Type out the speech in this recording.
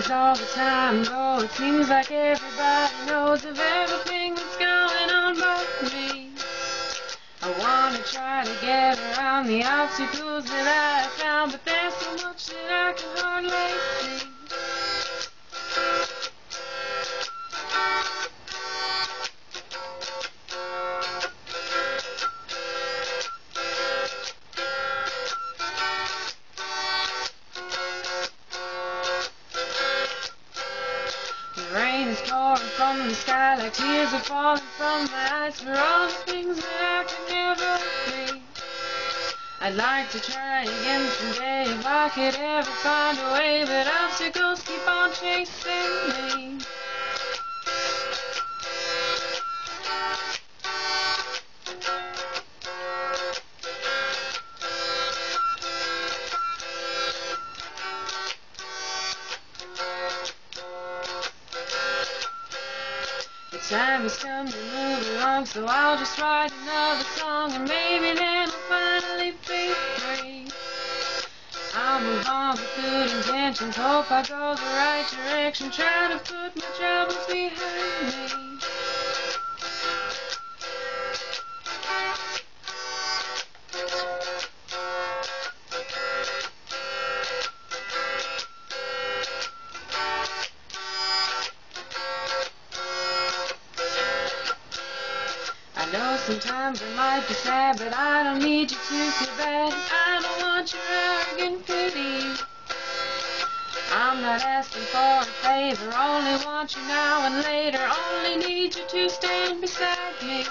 this all the time, though it seems like everybody knows of everything that's going on but me. I wanna try to get around the obstacles that I found, but there's so much that I can hardly The rain is pouring from the sky like tears are falling from my eyes for all the things that I could never be. I'd like to try again someday if I could ever find a way, but obstacles keep on chasing me. Time has come to move along, so I'll just write another song, and maybe then I'll finally be free. I'll move on with good intentions, hope I go the right direction, try to put my troubles behind me. I know sometimes it might be sad, but I don't need you to feel bad. I don't want your arrogant pity. I'm not asking for a favor, only want you now and later. Only need you to stand beside me.